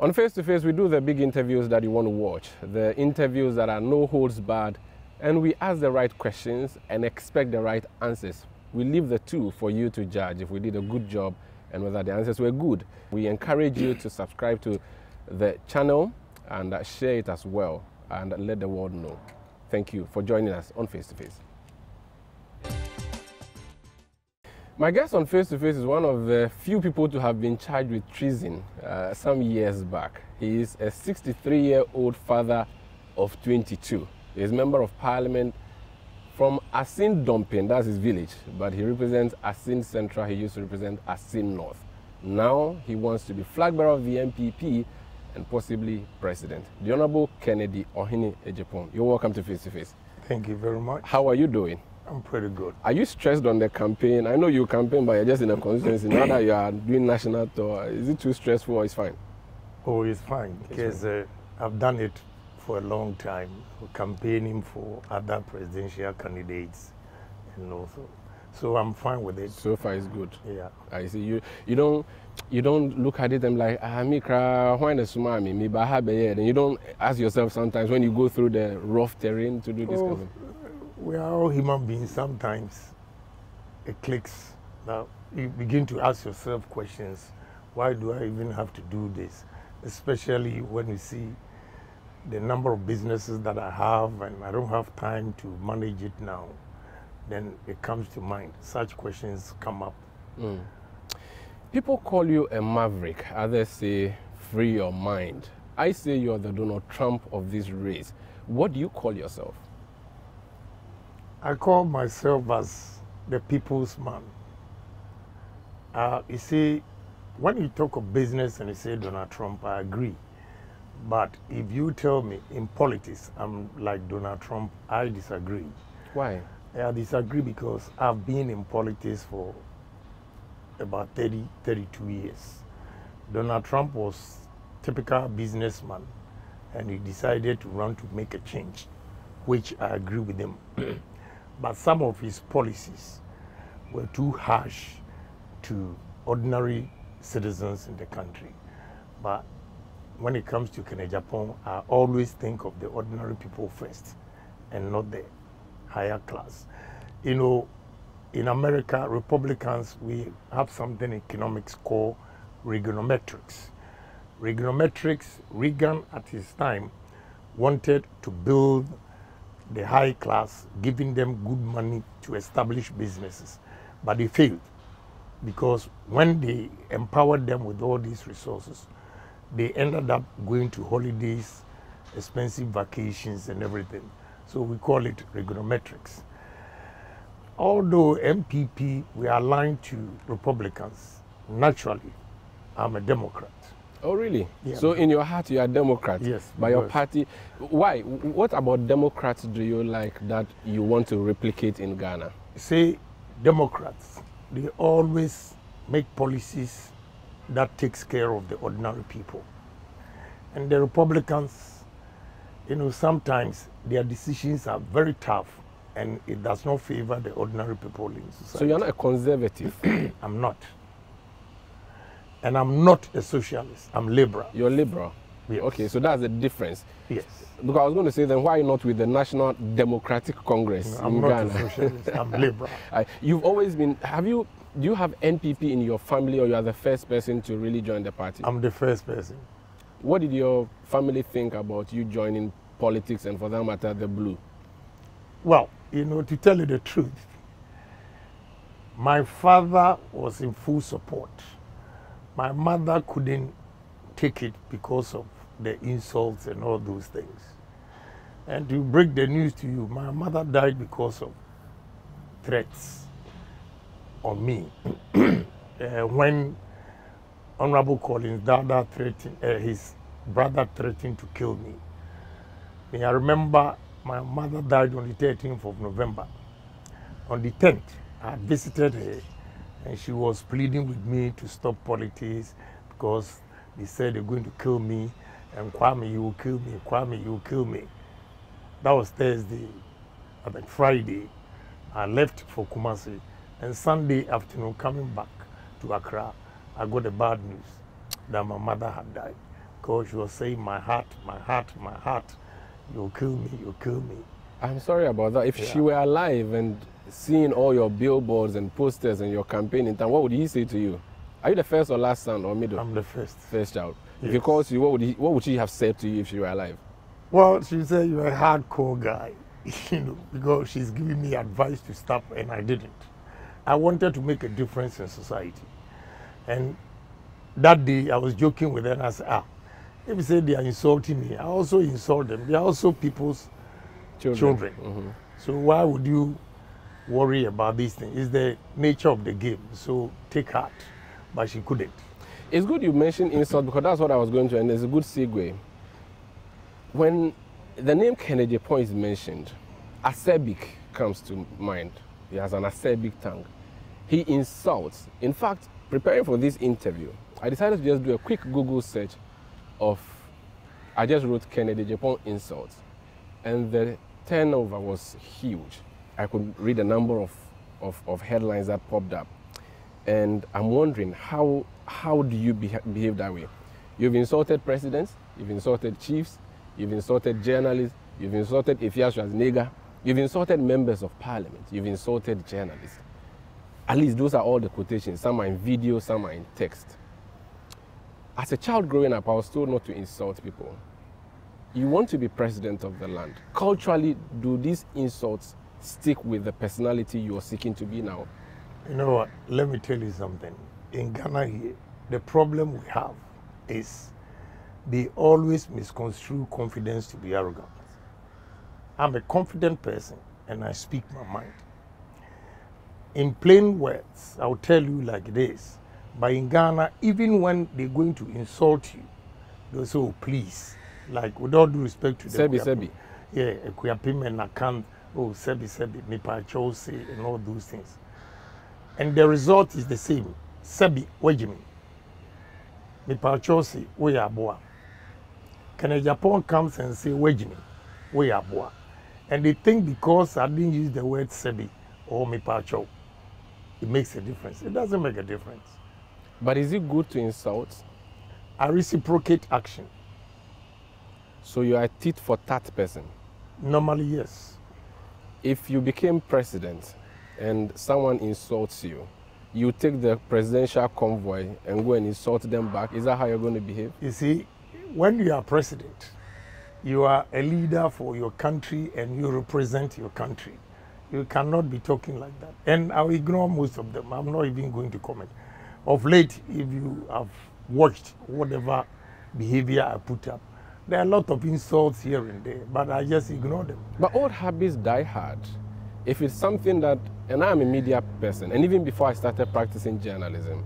On Face to Face, we do the big interviews that you want to watch, the interviews that are no holds barred, and we ask the right questions and expect the right answers. We leave the two for you to judge if we did a good job and whether the answers were good. We encourage you to subscribe to the channel and share it as well and let the world know. Thank you for joining us on Face to Face. My guest on Face to Face is one of the few people to have been charged with treason uh, some years back. He is a 63 year old father of 22. He is member of parliament from Asin Dumping, that's his village, but he represents Assin Central. He used to represent Assin North. Now he wants to be flag bearer of the NPP and possibly president. The Honorable Kennedy Ohene Agyapong. You're welcome to Face to Face. Thank you very much. How are you doing? I'm pretty good. Are you stressed on the campaign? I know you campaign, but you're just in a constituency. now that you are doing national tour, is it too stressful or it's fine? Oh, it's fine because uh, I've done it for a long time, campaigning for other presidential candidates, and also, so I'm fine with it. So far, it's good. Yeah. I see you. You don't. You don't look at it and like ah me cry when the sumami me but have and you don't ask yourself sometimes when you go through the rough terrain to do this Oh, campaign. We are all human beings. Sometimes it clicks. Now you begin to ask yourself questions. Why do I even have to do this? Especially when you see the number of businesses that I have and I don't have time to manage it now. Then it comes to mind. Such questions come up. Hmm. People call you a maverick. Others say free your mind. I say you're the Donald Trump of this race. What do you call yourself? I call myself as the people's man. Uh, you see, when you talk of business and you say Donald Trump, I agree. But if you tell me in politics I'm like Donald Trump, I disagree. Why? I disagree because I've been in politics for about 30, 32 years. Donald Trump was typical businessman and he decided to run to make a change, which I agree with him. but some of his policies were too harsh to ordinary citizens in the country. But when it comes to Kennedy Agyapong, I always think of the ordinary people first and not the higher class. You know, in America, Republicans, we have something in economics called Reaganomics. Reaganomics, Reagan at his time wanted to build the high class, giving them good money to establish businesses. But they failed because when they empowered them with all these resources, they ended up going to holidays, expensive vacations, and everything. So we call it Reaganomics. Although NPP, we are aligned to Republicans, naturally, I'm a Democrat. Oh, really? Yeah. So in your heart, you are Democrat. Yes, But your party, why? What about Democrats do you like that you want to replicate in Ghana? say Democrats, they always make policies that takes care of the ordinary people. And the Republicans, you know, sometimes their decisions are very tough and it does not favor the ordinary people in society. So you're not a conservative. I'm not. And I'm not a socialist. I'm liberal. You're liberal. Yes. Okay, so that's the difference. Yes. Because I was going to say, then why not with the National Democratic Congress I'm in not Ghana? a socialist. I'm liberal. You've always been. Have you? Do you have NPP in your family, or you are the first person to really join the party? I'm the first person. what did your family think about you joining politics, and for that matter, the blue? Well, you know, to tell you the truth, my father was in full support. My mother couldn't take it because of the insults and all those things. And to break the news to you, my mother died because of threats on me. uh, when Honorable Collins Dauda threatened, uh, his brother threatened to kill me. I remember my mother died on the 13th of November. On the 10th, I visited her and she was pleading with me to stop politics because they said they're going to kill me and Kwame, you will kill me, Kwame, you will kill me. That was Thursday. I think Friday, I left for Kumasi and Sunday afternoon coming back to Accra, I got the bad news that my mother had died. because she was saying, My heart, my heart, my heart, you'll kill me, you'll kill me. I'm sorry about that. If Yeah. she were alive and seeing all your billboards and posters and your campaign in town, what would he say to you? Are you the first or last son or middle? I'm the first. first child. If he calls you, what would he, what would she have said to you if she were alive? Well, she said you're a hardcore guy, you know, because she's giving me advice to stop, and I didn't. I wanted to make a difference in society, and that day I was joking with her, and I said, "Ah, if you say they are insulting me, I also insult them. They are also people's Children. children. Mhm. So why would you worry about these things? It's the nature of the game. So take heart." But she couldn't. It's good you mentioned insult because that's what I was going to, and it's a good segue. When the name Kennedy Agyapong is mentioned, acerbic comes to mind. He has an acerbic tongue. He insults. In fact, preparing for this interview, I decided to just do a quick Google search of, I just wrote Kennedy Agyapong insults, and the turnover was huge. I could read a number of, of, of headlines that popped up. And I'm wondering how how do you beha- behave that way? You've insulted presidents, you've insulted chiefs, you've insulted journalists, you've insulted Afia Schwarzenegger, you've insulted members of parliament, you've insulted journalists. At least those are all the quotations. Some are in video, some are in text. As a child growing up, I was told not to insult people. You want to be president of the land. Culturally, do these insults stick with the personality you are seeking to be now? You know what? Let me tell you something. In Ghana here, the problem we have is they always misconstrue confidence to be arrogant. I'm a confident person and I speak my mind. In plain words, I'll tell you like this. But in Ghana, even when they're going to insult you, they'll say, oh, please. Like, with all due respect to the Sebi, Sebi. Yeah, Kuyapim and Akan, oh, Sebi, Sebi, Nipa Chose, and all those things. And the result is the same. Sebi, sɛbi wagyimi mepatwɛw se woyɛ aboa Kennedy Agyapong comes and say wagyimi woyɛ aboa and they think because i didn't use the word Sebi or mepatwɛw it makes a difference. It doesn't make a difference. But is it good to insult? i reciprocate action. So you are a tit for tat person. normally yes If you became president and someone insults you, you take the presidential convoy and go and insult them back. Is that how you're going to behave? You see, when you are president, you are a leader for your country and you represent your country. You cannot be talking like that. And I'll ignore most of them. I'm not even going to comment. Of late, if you have watched whatever behavior I put up, there are a lot of insults here and there, but I just ignore them. But old habits die hard. If it's something that, and I'm a media person, and even before I started practicing journalism,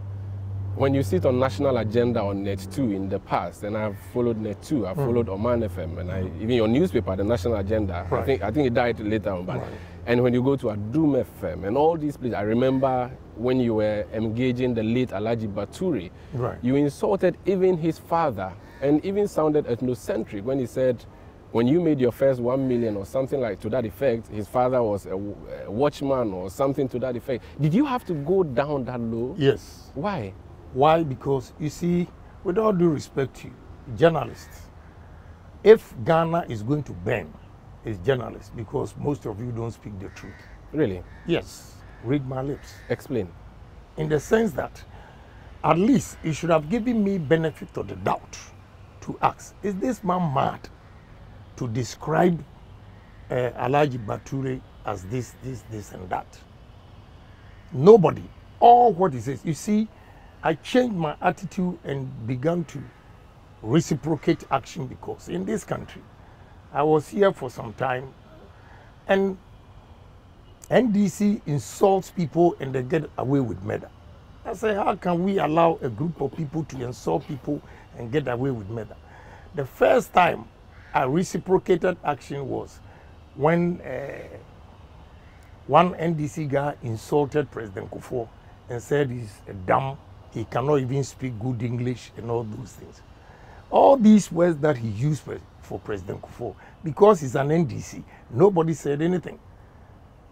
when you sit on national agenda on Net2 in the past, and I've followed Net2, I've hmm. followed Oman FM, and I, even your newspaper, the national agenda, I think I think it died later on. But Right. And when you go to Adom FM and all these places, I remember when you were engaging the late Alhaji Bature, Right. you insulted even his father, and even sounded ethnocentric when he said. When you made your first one million or something like to that effect, his father was a, a watchman or something to that effect. Did you have to go down that low? Yes. Why? Why? Because you see, with all due respect to you, journalists, if Ghana is going to burn, it's journalists because most of you don't speak the truth. Really? Yes, read my lips. Explain. In the sense that at least you should have given me benefit of the doubt to ask, is this man mad to describe uh, Alhaji Bature as this, this, this, and that? Nobody. All what he says. You see, I changed my attitude and began to reciprocate action because in this country, I was here for some time and NDC insults people and they get away with murder. I say, how can we allow a group of people to insult people and get away with murder? The first time I reciprocated action was when uh, one NDC guy insulted President Kufuor and said he's a dumb, he cannot even speak good English and all those things. All these words that he used for, President Kufuor, because he's an NDC, nobody said anything.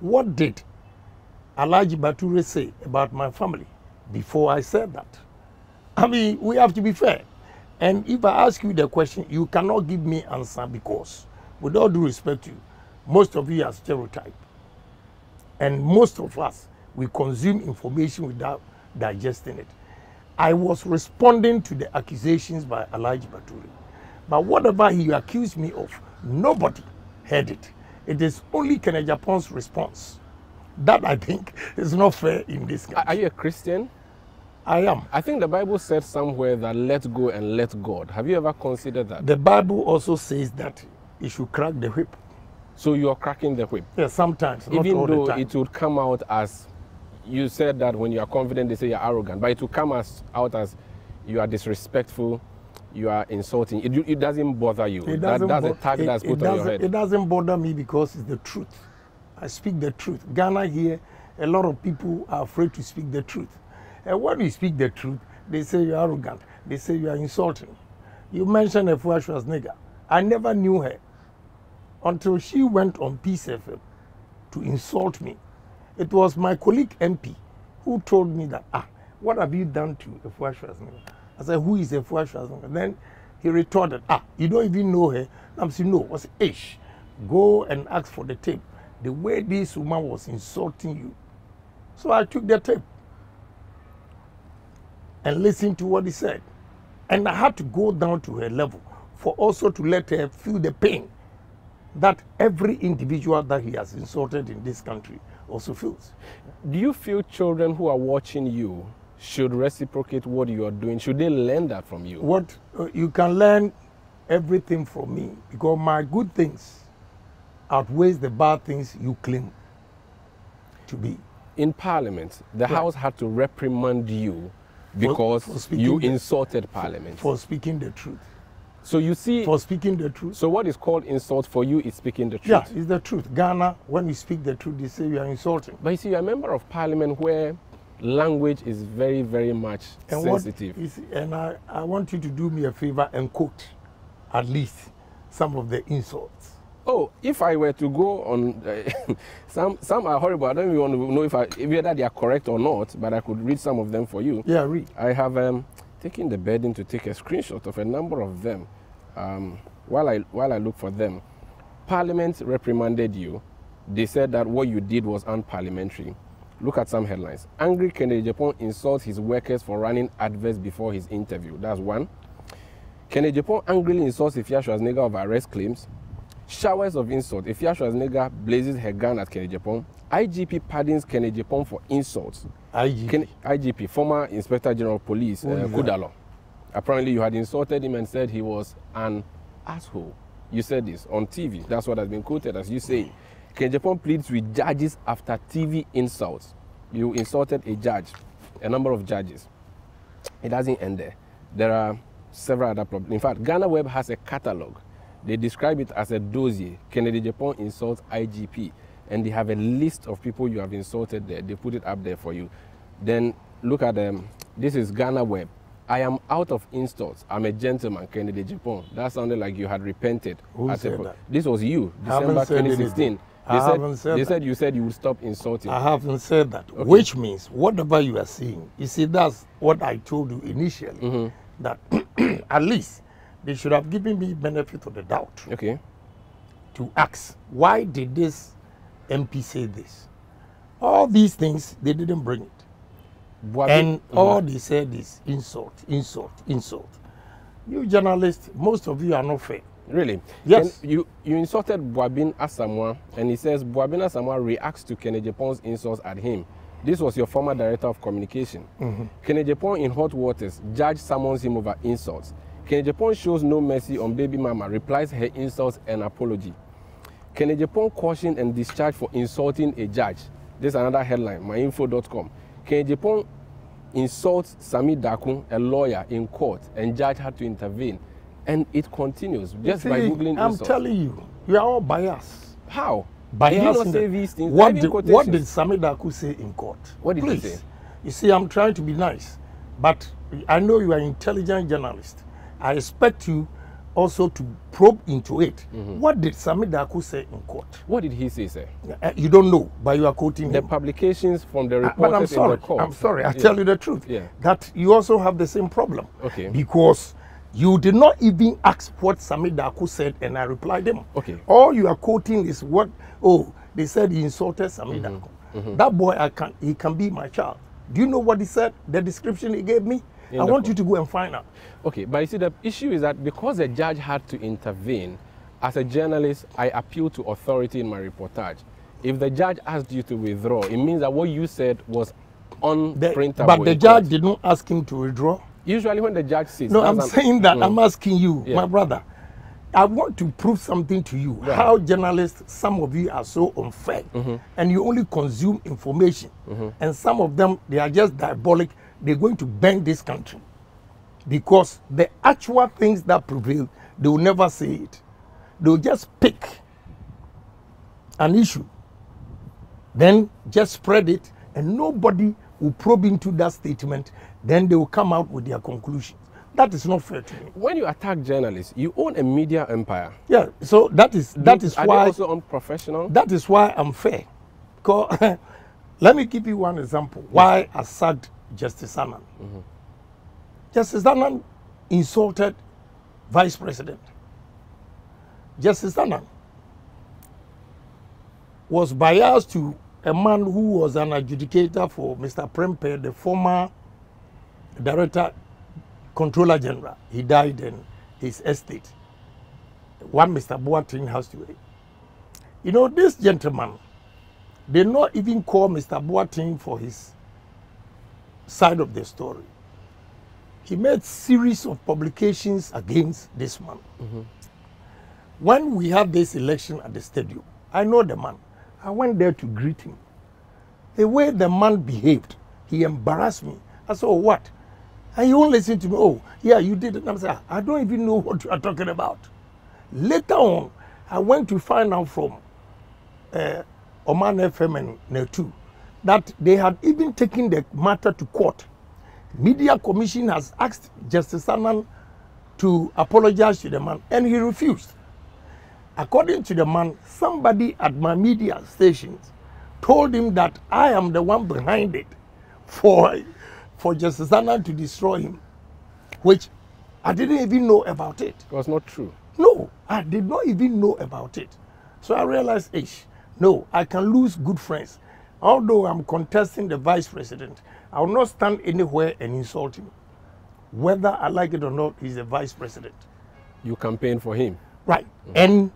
What did Alhaji Bature say about my family before I said that? I mean, we have to be fair. And if I ask you the question, you cannot give me answer because, with all due respect to you, most of you are stereotyped. And most of us, we consume information without digesting it. I was responding to the accusations by Alhaji Bature. But whatever he accused me of, nobody heard it. It is only Kennedy Agyapong's response. That I think is not fair in this case. Are you a Christian? I am. I think the Bible said somewhere that let go and let God. Have you ever considered that? The Bible also says that you should crack the whip. So you are cracking the whip. Yeah, sometimes, not Even all though the time. it would come out as you said that when you are confident, they say you're arrogant, but it will come as out as you are disrespectful, you are insulting. It, it doesn't bother you. It That, doesn't that's a tag it- that's put on your head. It doesn't bother me because it's the truth. I speak the truth. Ghana here, a lot of people are afraid to speak the truth. And when you speak the truth, they say you're arrogant. They say you are insulting. You mentioned Afia Schwarzenegger. I never knew her until she went on Peace FM to insult me. It was my colleague MP who told me that, ah, what have you done to Afia Schwarzenegger? I said, who is Afia Schwarzenegger? And then he retorted, ah, you don't even know her. I'm saying, no. I said, ish, go and ask for the tape. The way this woman was insulting you. So I took the tape and listened to what he said. And I had to go down to her level for also to let her feel the pain that every individual that he has insulted in this country also feels. Do you feel children who are watching you should reciprocate what you are doing? Should they learn that from you? What uh, you can learn everything from me because my good things outweighs the bad things you claim to be. In Parliament, the House had to reprimand you because for speaking you the- insulted Parliament. For speaking the truth. so you see, For speaking the truth. so what is called insult for you is speaking the truth. Yeah, it's the truth. Ghana, when you speak the truth, they say you are insulting. But you see, you're a member of parliament where language is very, very much And sensitive. Is, and I, I want you to do me a favor and quote at least some of the insults. oh, if I were to go on, uh, some some are horrible. I don't even want to know if I, if whether they are correct or not, but I could read some of them for you. Yeah, read. I have um, taken the burden to take a screenshot of a number of them. Um, while I while I look for them, Parliament reprimanded you. They said that what you did was unparliamentary. Look at some headlines. Angry Kennedy Agyapong insults his workers for running adverts before his interview. That's one. Kennedy Agyapong angrily insults Afia Schwarzenegger of arrest claims. Showers of insult. Afia Schwarzenegger blazes her gun at Kennedy Agyapong. IGP pardons Kennedy Agyapong for insults. IG. Ken- IGP, former Inspector General of Police, Who uh? Kudalo. Apparently, you had insulted him and said he was an asshole. You said this on TV. That's what has been quoted as you saying. Ken Agyapong pleads with judges after TV insults. You insulted a judge, a number of judges. It doesn't end there. There are several other problems. In fact, Ghana Web has a catalog. They describe it as a dossier. Kennedy Agyapong insults IGP. And they have a list of people you have insulted there. They put it up there for you. Then look at them. This is Ghana Web. I am out of insults. I'm a gentleman, Kennedy Agyapong. That sounded like you had repented. Who said that? This was you, December 2016. anything. They I said, haven't said they that. said you said you would stop insulting. I haven't said that, which means whatever you are saying, you see, that's what I told you initially. Mm-hmm. That at least they should have given me benefit of the doubt Okay. to ask why did this MP say this? All these things they didn't bring it, Boabi- and all they said is insult, insult, insult. You journalists, most of you are not fair. Really? Yes. Ken- you, you insulted Buaben Asamoah, and he says Buaben Asamoah reacts to Kennedy Agyapong's insults at him. This was your former director of communication. Mm-hmm. Kennedy Agyapong in hot waters, judge summons him over insults. Kennedy Agyapong shows no mercy on baby mama, replies her insults and apology. Kennedy Agyapong cautioned and discharged for insulting a judge. This is another headline, myinfo.com. Kennedy Agyapong insults Sammy Darko, a lawyer, in court, and judge had to intervene. And it continues just by googling I'm telling you, you are all biased. How? Biased you not say these things? What did, what did Sammy Darko say in court? What did he Please. say? You see, I'm trying to be nice, but I know you are an intelligent journalist. I expect you also to probe into it. Mm-hmm. What did Sammy Darko say in court? What did he say, sir? Uh, You don't know, but you are quoting The him. publications from the Uh, reporters but I'm sorry. I'm sorry. I Yeah. tell you the truth. Yeah. That you also have the same problem. Okay. Because You did not even ask what Sammy Darko said, and I replied them. Okay. All you are quoting is what, oh, they said he insulted Sami Mm-hmm. Darko. That boy, I can, he can be my child. Do you know what he said? The description he gave me? In I want co- you to go and find out. Okay, but you see, the issue is that because the judge had to intervene, as a journalist, I appeal to authority in my reportage. If the judge asked you to withdraw, it means that what you said was on The- unprintable. but the judge did not ask him to withdraw. Usually, when the judge sits, No, I'm saying that. Mm. I'm asking you, Yeah. my brother. I want to prove something to you. How journalists, some of you are so unfair, Mm-hmm. and you only consume information, and some of them they are just diabolic. They're going to burn this country because the actual things that prevail, they will never say it. They will just pick an issue, then just spread it, and nobody will probe into that statement. Then they will come out with their conclusions. That is not fair to me. When you attack journalists, you own a media empire. Yeah, so that is that is are why they also unprofessional? that is why I'm fair. Because, let me give you one example why I sacked Justice Annan. Mm-hmm. Justice Annan insulted Vice President. Justice Annan was biased to a man who was an adjudicator for Mr. Prempe, the former director, controller general. He died in his estate. One Mr. Boateng has to you know, this gentleman did not even call Mr. Boateng for his side of the story. He made series of publications against this man. Mm-hmm. When we had this election at the stadium, I know the man. I went there to greet him. The way the man behaved, he embarrassed me. I said, oh, what? And he won't listen to me. Oh, yeah, you did it. I'm saying, I don't even know what you are talking about. Later on, I went to find out from uh, Oman FM and Net2 that they had even taken the matter to court. Media Commission has asked Justice Annan to apologize to the man, and he refused. According to the man, somebody at my media stations told him that I am the one behind it for, for Justice Annan to destroy him, which I didn't even know about it. It was not true. No, I did not even know about it. So I realized, ish, no, I can lose good friends. Although I'm contesting the vice president, I will not stand anywhere and insult him. Whether I like it or not, he's the vice president. You campaign for him. Right. Mm. And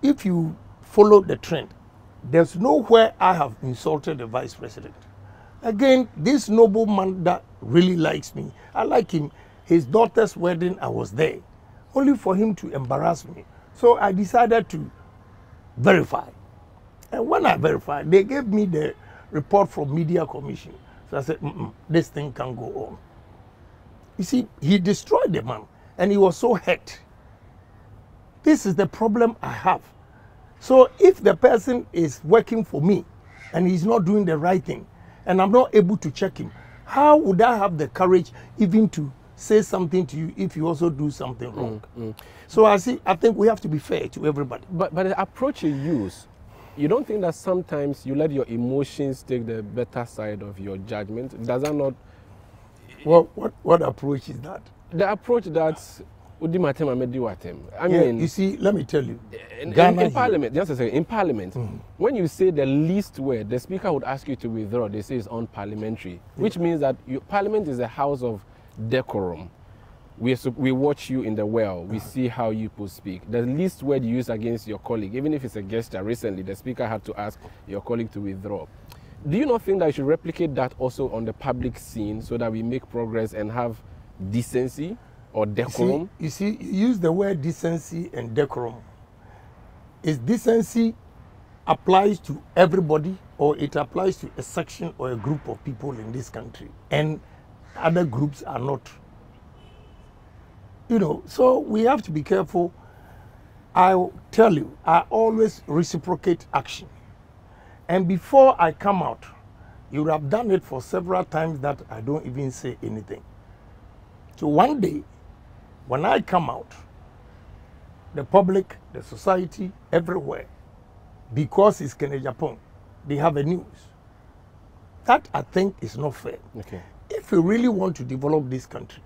if you follow the trend, there's nowhere I have insulted the vice president. Again, this nobleman that really likes me, I like him. His daughter's wedding, I was there, only for him to embarrass me. So I decided to verify. And when I verified, they gave me the report from Media Commission. So I said, Mm-mm, this thing can go on. You see, he destroyed the man, and he was so hurt. This is the problem I have. So if the person is working for me and he's not doing the right thing, and I'm not able to check him, how would I have the courage even to say something to you if you also do something mm, wrong? Mm. So I see. I think we have to be fair to everybody. But, but the approach you use, you don't think that sometimes you let your emotions take the better side of your judgment? Does that not What what what approach is that? the approach that Udi Matem Amedi Watem. I Yeah, mean, you see, let me tell you, in, in- in Parliament, just a second, in Parliament, Mm. when you say the least word, the Speaker would ask you to withdraw. They say it's unparliamentary, which means that you, Parliament is a house of decorum. We, we watch you in the well. We see how you speak. The least word you use against your colleague, even if it's a gesture, recently the Speaker had to ask your colleague to withdraw. Do you not think that you should replicate that also on the public scene so that we make progress and have decency or You see, decorum? you see, you use the word decency and decorum. Is decency applies to everybody or it applies to a section or a group of people in this country and other groups are not? You know, so we have to be careful. I'll tell you, I always reciprocate action. And before I come out, you would have done it for several times that I don't even say anything. So one day, when I come out, the public, the society, everywhere, because it's Kennedy Agyapong, they have a news. That I think is not fair. Okay. If we really want to develop this country,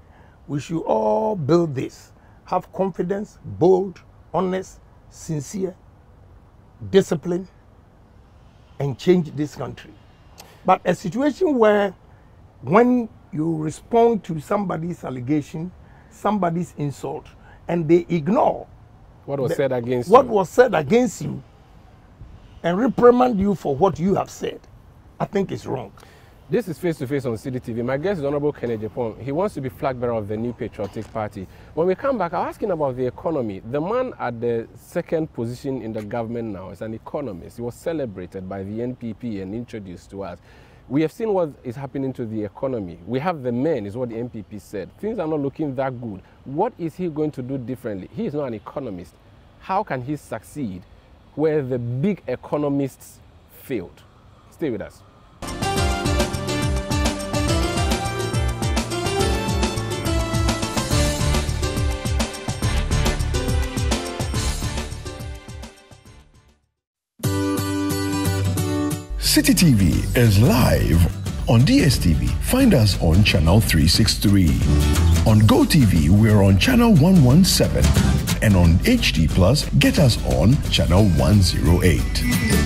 We should all build this. Have confidence, bold, honest, sincere, discipline, and change this country. But a situation where when you respond to somebody's allegation, somebody's insult, and they ignore What was the- said against what you? was said against you and reprimand you for what you have said, I think is wrong. This is face to face on Citi TV. My guest is Honorable Kennedy Agyapong. He wants to be flag bearer of the new patriotic party. When we come back, I'll ask him about the economy. The man at the second position in the government now is an economist. He was celebrated by the NPP and introduced to us. We have seen what is happening to the economy. We have the men, is what the NPP said. Things are not looking that good. What is he going to do differently? He is not an economist. How can he succeed where the big economists failed? Stay with us. Citi TV is live on DSTV. Find us on channel 363. On GoTV, we're on channel 117. And on HD Plus, get us on channel 108.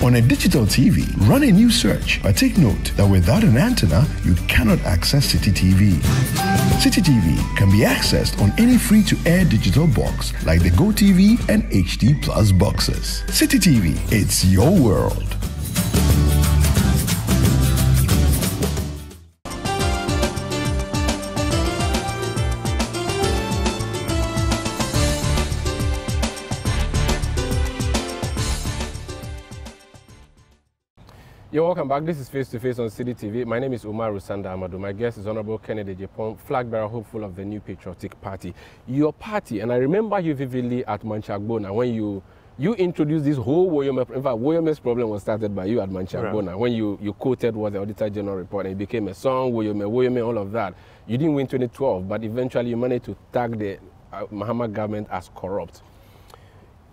On a digital TV, run a new search, but take note that without an antenna, you cannot access Citi TV. Citi TV can be accessed on any free to air digital box like the GoTV and HD Plus boxes. Citi TV, it's your world. Welcome back. This is Face to Face on Citi TV. My name is Umaru Sanda Amadu. My guest is Honorable Kennedy Agyapong, flag bearer hopeful of the new patriotic party. Your party, and I remember you vividly at Manchagbona when you you introduced this whole Woyome. In fact, Woyome's problem was started by you at Manchagbona when you, you quoted what the Auditor General report and it became a song, Woyome, Woyome, all of that. You didn't win 2012, but eventually you managed to tag the uh, Mahama government as corrupt.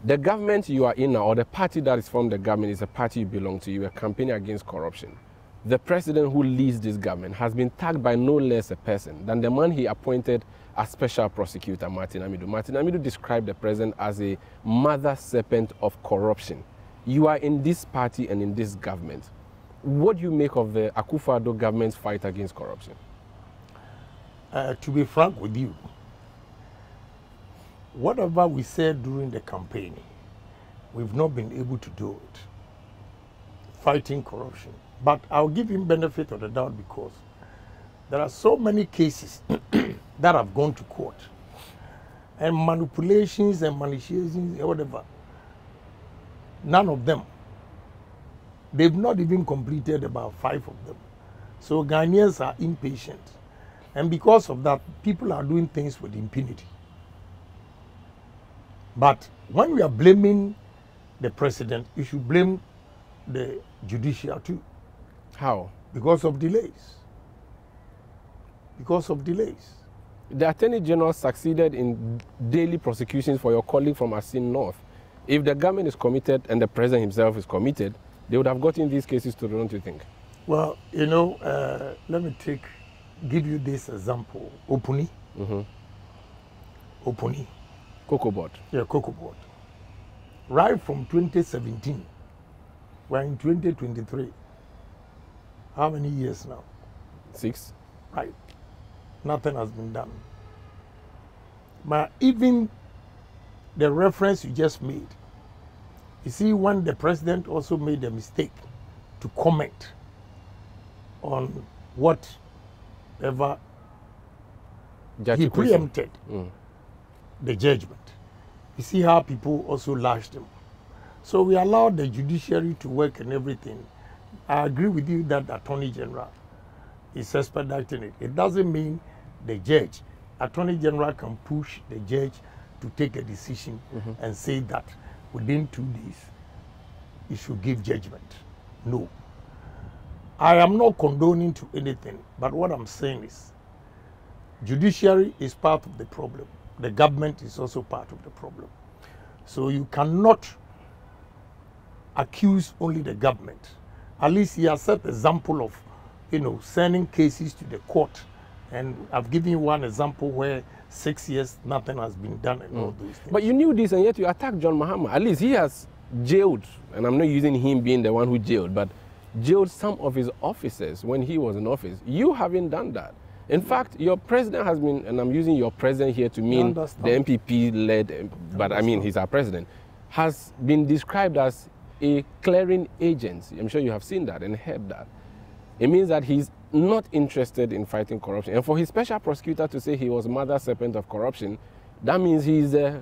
The government you are in now, or the party that is from the government, is a party you belong to. You are campaigning against corruption. The president who leads this government has been tagged by no less a person than the man he appointed as special prosecutor, Martin Amidu. Martin Amidu described the president as a mother serpent of corruption. You are in this party and in this government. What do you make of the Akufo-Addo government's fight against corruption? Uh, to be frank with you, whatever we said during the campaign, we've not been able to do it. Fighting corruption. But I'll give him benefit of the doubt because there are so many cases that have gone to court and manipulations and manipulations and whatever. None of them. They've not even completed about five of them. So Ghanaians are impatient. And because of that, people are doing things with impunity. But when we are blaming the president, you should blame the judicial too, How? because of delays. Because of delays. The Attorney General succeeded in daily prosecutions for your colleague from Assin North. If the government is committed and the president himself is committed, they would have gotten these cases to don't you think? Well, you know, uh, let me take, give you this example. Opuni. Opuni. Cocoa Board. Yeah, Cocoa Board. Right from 2017, we're in 2023. How many years now? Six. Right. Nothing has been done. But even the reference you just made, you see, when the president also made a mistake to comment on whatever Judge he preempted mm. The judgment. You see how people also lashed him. So we allowed the judiciary to work and everything. I agree with you that the Attorney General is expediting it. It doesn't mean the judge, Attorney General can push the judge to take a decision mm-hmm. and say that within two days he should give judgment. No. I am not condoning to anything, but what I'm saying is judiciary is part of the problem. The government is also part of the problem. So you cannot accuse only the government. At least he has set example of, you know, sending cases to the court And I've given you one example where six years nothing has been done and all mm. those things. But you knew this and yet you attacked John Mahama. At least he has jailed, and I'm not using him being the one who jailed, but jailed some of his officers when he was in office. You haven't done that. In fact, your president has been, and I'm using your president here to mean the. NPP led, but I mean he's our president, has been described as a clearing agent. I'm sure you have seen that and heard that. It means that he's not interested in fighting corruption. And for his special prosecutor to say he was mother serpent of corruption, that means he's uh,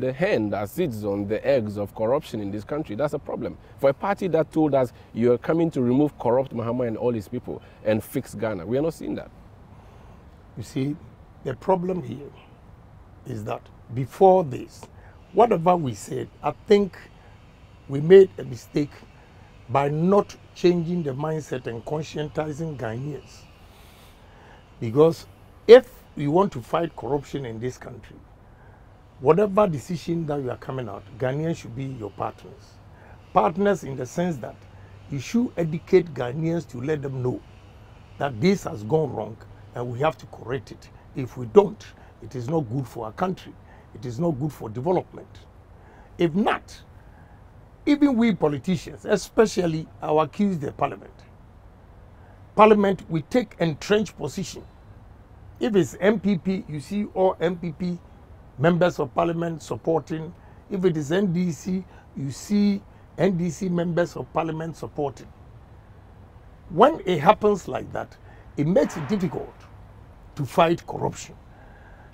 the hen that sits on the eggs of corruption in this country. That's a problem. For a party that told us you're coming to remove corrupt Mahama and all his people and fix Ghana, we are not seeing that. You see, the problem here is that before this, whatever we said, I think we made a mistake by not changing the mindset and conscientizing Ghanaians. Because if you want to fight corruption in this country, whatever decision that you are coming out, Ghanaians should be your partners. Partners in the sense that you should educate Ghanaians to let them know that this has gone wrong and we have to correct it. If we don't, it is not good for our country. It is not good for development. If not, even we politicians, especially our accused the parliament, parliament, we take entrenched position. If it's NPP, you see all NPP members of parliament supporting. If it is NDC, you see NDC members of parliament supporting. When it happens like that, it makes it difficult to fight corruption.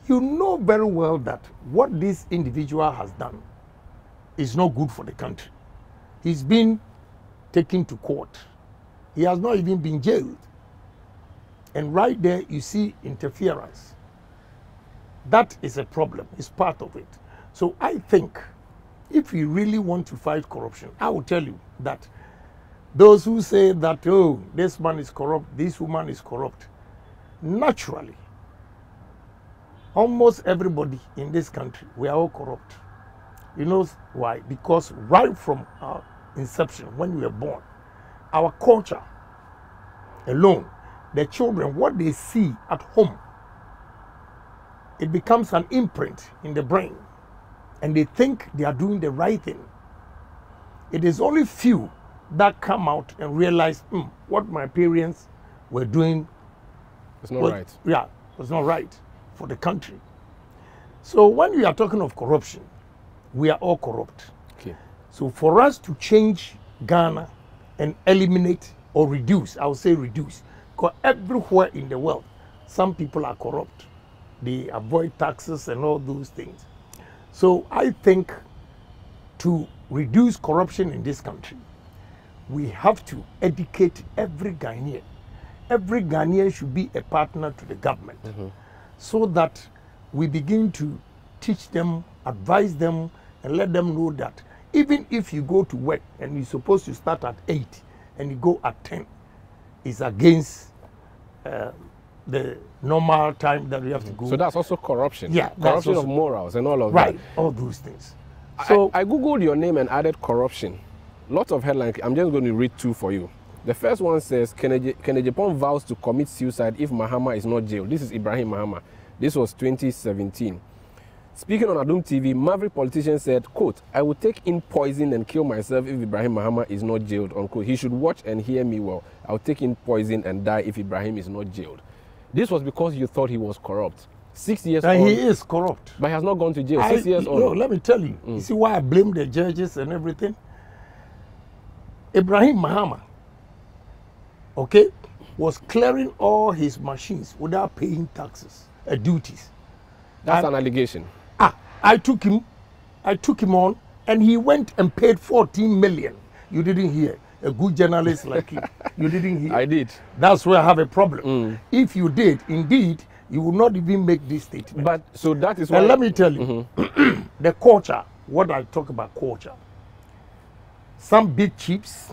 You know very well that what this individual has done is not good for the country. He's been taken to court. He has not even been jailed. And right there, you see interference. That is a problem, it's part of it. So I think if we really want to fight corruption, I will tell you that those who say that, oh, this man is corrupt, this woman is corrupt, naturally, almost everybody in this country, we are all corrupt. You know why? Because right from our inception, when we were born, our culture alone, the children, what they see at home, it becomes an imprint in the brain. And they think they are doing the right thing. It is only few that come out and realize "Hmm, what my parents were doing It's not was- right. Yeah, was not right for the country. So when we are talking of corruption, we are all corrupt. Okay. So for us to change Ghana and eliminate or reduce, I would say reduce, because everywhere in the world, some people are corrupt. They avoid taxes and all those things. So I think to reduce corruption in this country, we have to educate every Ghanaian. Every Ghanaian should be a partner to the government so that we begin to teach them, advise them, and let them know that even if you go to work and you're supposed to start at 8 and you go at 10, it's against uh, the normal time that we have to go. So that's also corruption. Yeah, corruption of morals and all of right, that. all those things. So So I, I googled your name and added corruption. Lots of headlines. I'm just going to read two for you. The first one says Kennedy, Kennedy Agyapong vows to commit suicide if Mahama is not jailed. This is Ibrahim Mahama. This was 2017. Speaking on Adom TV, Maverick politician said, quote, I will take in poison and kill myself if Ibrahim Mahama is not jailed, unquote. He should watch and hear me well. I'll take in poison and die if Ibrahim is not jailed. This was because you thought he was corrupt. Six years and on, he is corrupt. but he has not gone to jail. I- Six years no, on. Mm. let me tell you. You see why I blame the judges and everything? Ibrahim Mahama, okay, was clearing all his machines without paying taxes, uh, duties. That's I- an allegation. Ah, I took him, I took him on, and he went and paid 14 million. You didn't hear. A good journalist like you, you didn't hear. I did. That's where I have a problem. Mm. If you did, indeed, you would not even make this statement. But so that is why. And let me tell you, Mm-hmm. the culture, what I talk about culture, some big chiefs,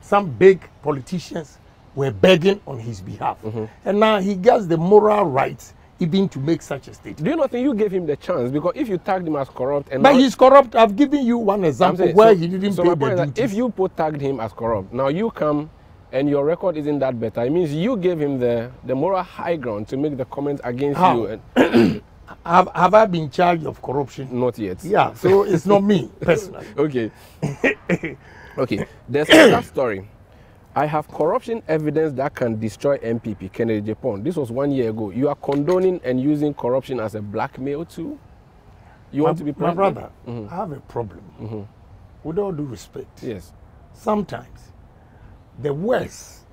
some big politicians were begging on his behalf. Mm-hmm. And now he gets the moral right even to make such a statement. Do you not think you gave him the chance? Because if you tagged him as corrupt and But he's corrupt. I've given you one example saying, where so- he didn't so pay the duties. if you put tagged him as corrupt, now you come and your record isn't that better, it means you gave him the, the moral high ground to make the comment against How? you. And Have, have I been charged of corruption? not yet. Yeah, so it's not me personally. Okay. okay. There's another story. I have corruption evidence that can destroy NPP, Kennedy Agyapong. This was one year ago. You are condoning and using corruption as a blackmail tool? You my, want to be my president? brother, mm-hmm. I have a problem. Mm-hmm. With all due respect, Yes. sometimes the words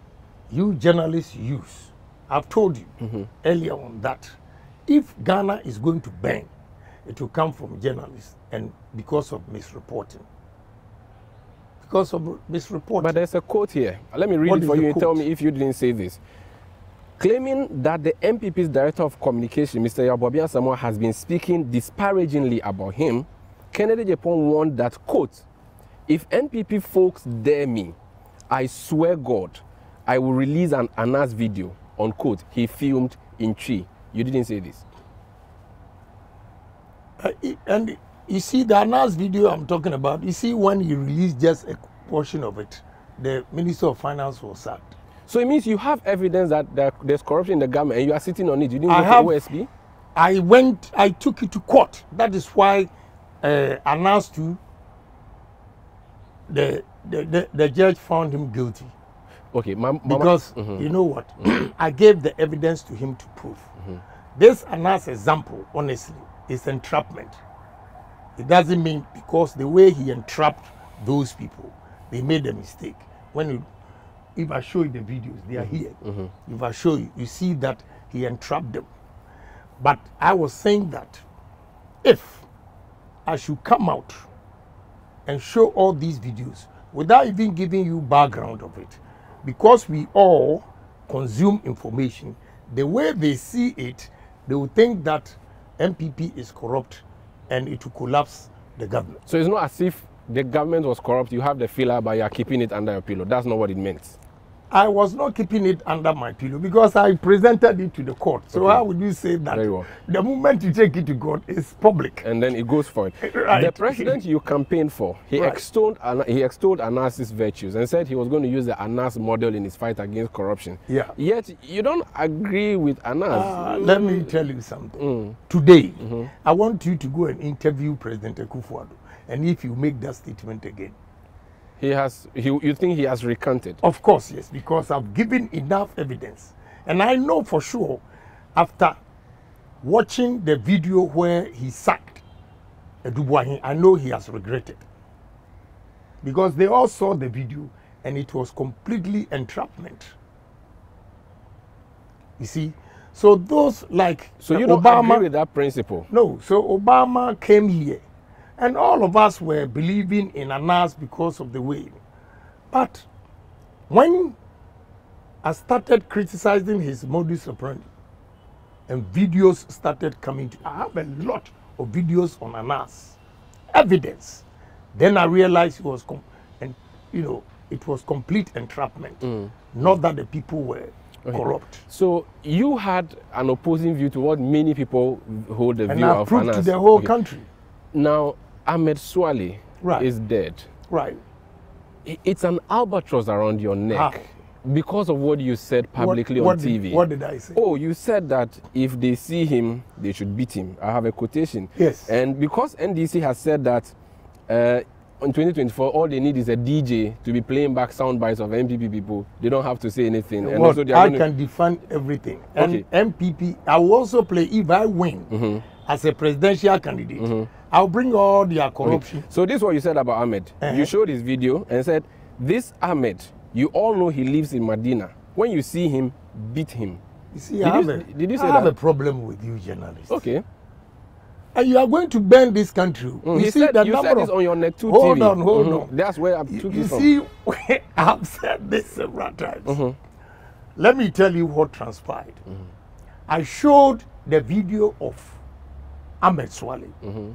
you journalists use, I've told you mm-hmm. earlier on that if Ghana is going to burn, it will come from journalists and because of misreporting. Because of misreporting. But there's a quote here. Let me read What it for you and tell me if you didn't say this. Claiming that the NPP's director of communication, Mr. Yaw Buaben Asamoah, has been speaking disparagingly about him, Kennedy Agyapong warned that, quote, if NPP folks dare me, I swear God, I will release an Anas video, unquote, he filmed in Tree. You didn't say this. Uh, and you see the Anas video I'm talking about, you see when he released just a portion of it, the Minister of Finance was sacked. So it means you have evidence that there- there's corruption in the government and you are sitting on it. You didn't I have- OSP? I went, I took it to court. That is why uh, announced to the, the, the, the judge found him guilty. Okay, ma- Because mm-hmm. you know what? Mm-hmm. I gave the evidence to him to prove. Mm-hmm. This Anas example, honestly, is entrapment. It doesn't mean because the way he entrapped those people, they made a mistake. When you, if I show you the videos, they are mm-hmm. here. Mm-hmm. If I show you, you see that he entrapped them. But I was saying that if I should come out and show all these videos without even giving you background of it because we all consume information the way they see it they will think that npp is corrupt and it will collapse the government So it's not as if the government was corrupt, you have the filler, but you are keeping it under your pillow. That's not what it meant. I was not keeping it under my pillow because i presented it to the court so Okay. how would you say that well. the moment you take it to court it's public And then it goes for it. Right. The president you campaigned for, he Right. extolled he extolled Anas's virtues and said he was going to use the Anas model in his fight against corruption. Yeah. Yet you don't agree with Anas. Uh, let me tell you something. Mm. Today, Mm-hmm. I want you to go and interview President Akufo-Addo. And if you make that statement again, he has. He, you think he has recanted? of course, yes, because I've given enough evidence. And I know for sure, after watching the video where he sacked Adu Boahen, I know he has regretted. Because they all saw the video and it was completely entrapment. You see? So those like So you don't Obama, agree with that principle? No, so Obama came here, and all of us were believing in Anas because of the way. But when I started criticizing his modus operandi, and videos started coming to, I have a lot of videos on Anas, evidence. Then I realized it was, com- and you know, it was complete entrapment. Mm. Not that the people were corrupt. So you had an opposing view to what many people hold the And view I of proved to the whole Okay. country. Now Ahmed Suale Right. is dead. Right. It's an albatross around your neck How? because of what you said publicly what, on TV. Did, what did I say? Oh, you said that if they see him, they should beat him. I have a quotation. Yes. And because NDC has said that uh, in 2024, all they need is a DJ to be playing back sound bites of NPP people. They don't have to say anything. And What? also I can defend everything. And NPP, I will also play if I win Mm-hmm. as a presidential candidate. I'll bring all their corruption. So this is what you said about Ahmed. Uh-huh. You showed his video and said, this Ahmed, you all know he lives in Medina. When you see him, beat him. You see, Did I have, you- a, did you I have that? a problem with you journalists. Okay. And you are going to burn this country. Mm, you he see said, the you number said of, this on your neck 2 Hold TV. on, hold Mhm. on. That's where I You, took you it from. see, I've said this several times. Mm-hmm. Let me tell you what transpired. I showed the video of Ahmed Swale. Mm-hmm.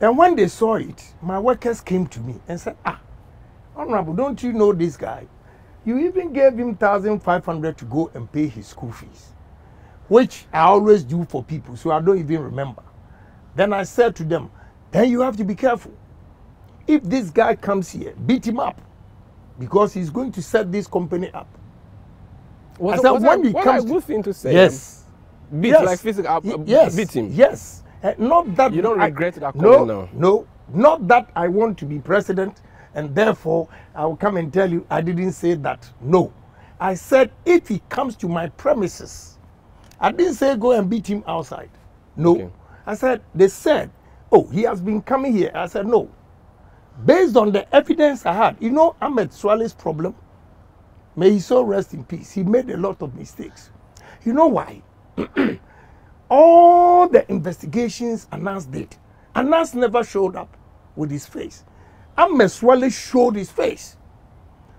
And when they saw it, my workers came to me and said, Ah, Honorable, don't you know this guy? You even gave him 1,500 to go and pay his school fees, which I always do for people, so I don't even remember. Then I said to them, Then you have to be careful. If this guy comes here, beat him up. because he's going to set this company up. Was, I said, was when that, he comes a good thing to say? Yes. Um, beat yes. like physical, uh, yes. beat him. Yes. Uh, not that You don't I- regret that No, now? no. Not that I want to be president and therefore I will come and tell you I didn't say that. No. I said if he comes to my premises, I didn't say go and beat him outside. No. Okay. I said, they said, oh, he has been coming here. I said, no. Based on the evidence I had, you know, Ahmed Suale's problem, may he so rest in peace. He made a lot of mistakes. You know why? All the investigations Anas did, Anas never showed up with his face. Ahmed Suale showed his face.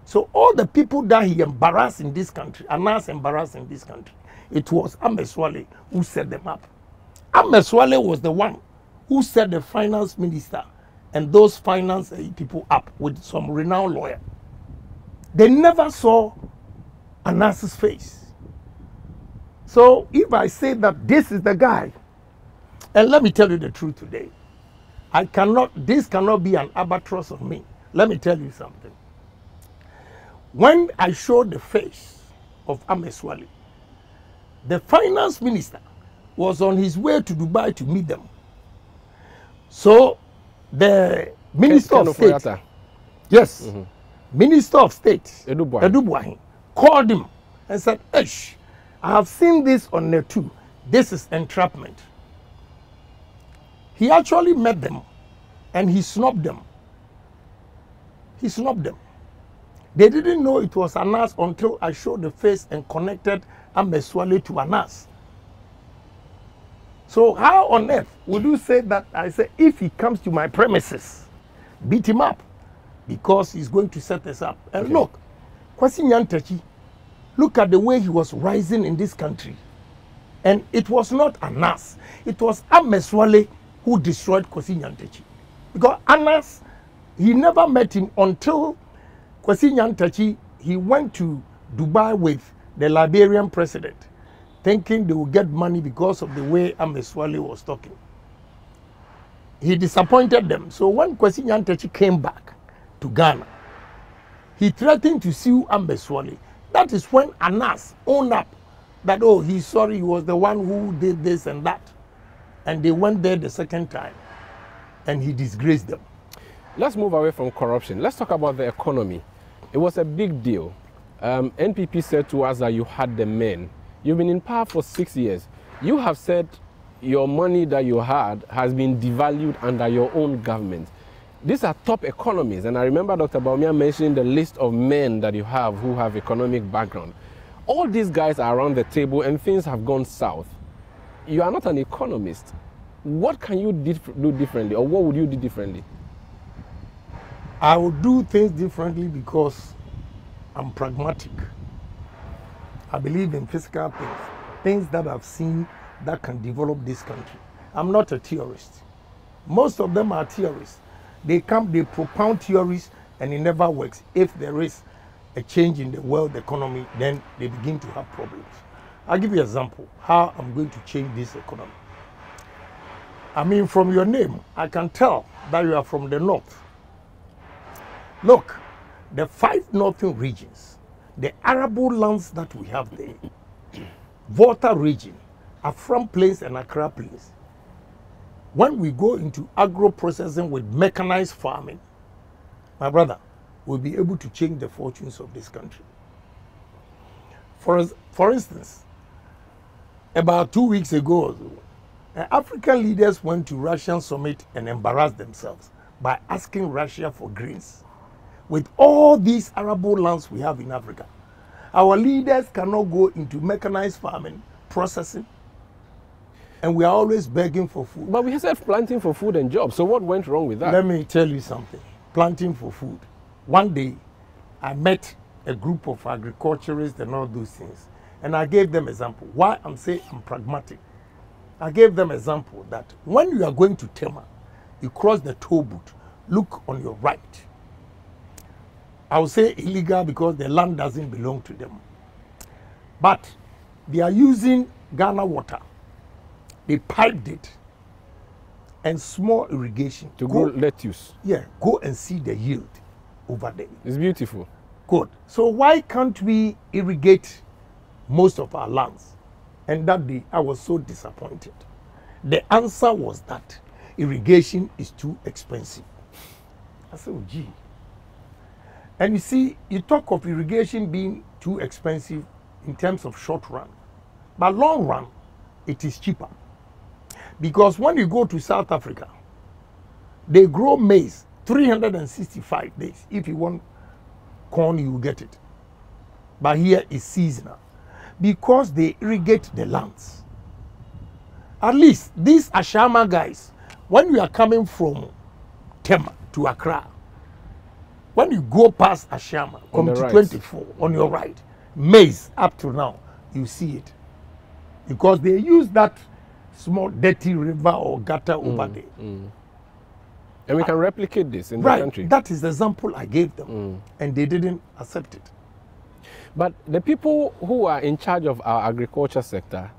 So all the people that he embarrassed in this country, Anas embarrassed in this country, it was Ahmed Suale who set them up. Ahmed Suale was the one who set the finance minister and those finance uh, people up with some renowned lawyer. They never saw Anas's face. So if I say that this is the guy, and let me tell you the truth today, I cannot, this cannot be an albatross on me. Let me tell you something. When I showed the face of Ahmed Suale, the finance minister was on his way to Dubai to meet them. So the minister Ken of state, yes, minister of state, Adu Boahen. Called him and said, Ish, I have seen this on Net2. This is entrapment. He actually met them and he snubbed them. He snubbed them. They didn't know it was Anas until I showed the face and connected Ahmed Suale to Anas. So how on earth would you say that I say if he comes to my premises, beat him up because he's going to set us up? And Okay. look, Kwasi Nyantakyi, look at the way he was rising in this country. And it was not Anas, it was Ahmed Suale who destroyed Kwasi Nyantakyi. Because Anas, he never met him until Kwasi Nyantakyi, he went to Dubai with the Liberian president, thinking they would get money because of the way Ahmed Suale was talking. He disappointed them. So when Kwasi Nyantakyi came back to Ghana, he threatened to sue Ahmed Suale. That is when Anas owned up that, oh, he's sorry, he was the one who did this and that. And they went there the second time and he disgraced them. Let's move away from corruption. Let's talk about the economy. It was a big deal. Um, NPP said to us that you had the men. You've been in power for six years. You have said your money that you had has been devalued under your own government. These are top economies, and I remember Dr. Bawumia mentioning the list of men that you have who have economic background. All these guys are around the table, and things have gone south. You are not an economist. What can you do differently, or what would you do differently? I will do things differently because I'm pragmatic. I believe in physical things, things that I've seen that can develop this country. I'm not a theorist. Most of them are theorists. They come, they propound theories, and it never works. If there is a change in the world economy, then they begin to have problems. I'll give you an example how I'm going to change this economy. I mean, from your name, I can tell that you are from the north. Look, the five northern regions, the arable lands that we have there, Volta region, Afram Plains and Accra Plains, when we go into agro processing with mechanized farming, my brother, we'll be able to change the fortunes of this country. For, for instance, about two weeks ago, African leaders went to Russian summit and embarrassed themselves by asking Russia for grains. With all these arable lands we have in Africa, our leaders cannot go into mechanized farming, processing, and we are always begging for food. But we said planting for food and jobs. So what went wrong with that? Let me tell you something. Planting for food. One day, I met a group of agriculturists and all those things, and I gave them example. Why I'm saying I'm pragmatic. I gave them example that when you are going to Tema, you cross the toll booth, look on your right. I will say illegal because the land doesn't belong to them. But they are using Ghana water. They piped it and small irrigation to Go- grow lettuce. yeah, go and see the yield over there. It's beautiful. Good. So why can't we irrigate most of our lands? And that day I was so disappointed. The answer was that irrigation is too expensive. I said, oh, gee. And you see, you talk of irrigation being too expensive in terms of short run, but long run, it is cheaper. Because when you go to South Africa, they grow maize 365 days. If you want corn, you get it. But here is seasonal because they irrigate the lands. At least these Ashama guys, when you are coming from Tema to Accra, when you go past Ashama, On come to right. 24 on your right, Maize up to now, you see it. Because they use that small dirty river or gutter mm, over mm. there. And we ah. can replicate this in the Right. country. That is the example I gave them. Mm. And they didn't accept it. But the people who are in charge of our agriculture sector,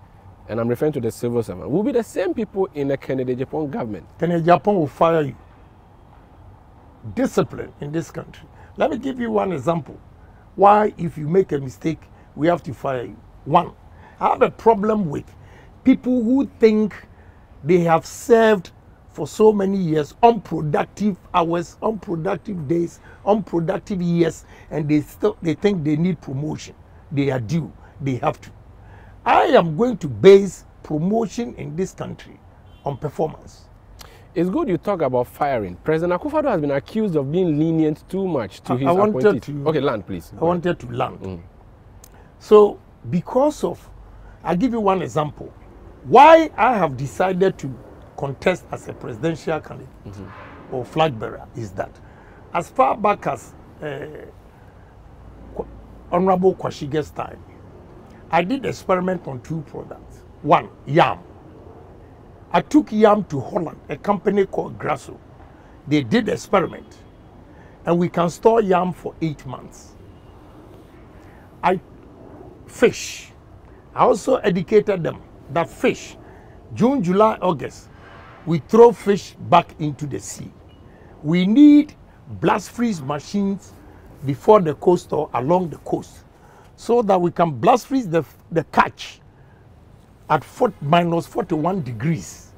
and I'm referring to the civil servant, will be the same people in the Kennedy Agyapong government. then Agyapong will fire you. Discipline in this country. Let me give you one example. Why, if you make a mistake, we have to fire you. One, I have a problem with people who think they have served for so many years, unproductive hours, unproductive days, unproductive years, and they still they think they need promotion. They are due. They have to. I am going to base promotion in this country on performance. It's good you talk about firing. President Akufo-Addo has been accused of being lenient too much to I- his I wanted appointees. to- Okay, land, please. I wanted to land. So, because of, I'll give you one example. Why I have decided to contest as a presidential candidate or flag bearer is that as far back as uh, Honorable Kwashige's time, I did experiment on two products. One, yam. I took yam to Holland, a company called Grasso. They did experiment, and we can store yam for eight months. I fish. I also educated them that fish, June, July, August, we throw fish back into the sea. We need blast freeze machines before the coast or along the coast so that we can blast freeze the, the catch at 40, minus 41 degrees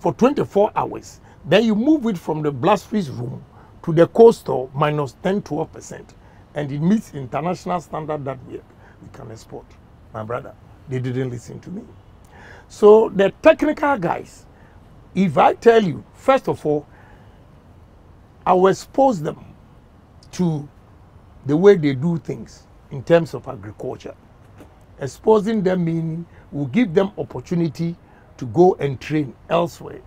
for 24 hours. Then you move it from the blast freeze room to the coastal minus 10 12 percent, and it meets international standard that we, we can export. My brother, they didn't listen to me. So the technical guys, if I tell you, first of all, I will expose them to the way they do things in terms of agriculture. Exposing them meaning will give them opportunity to go and train elsewhere.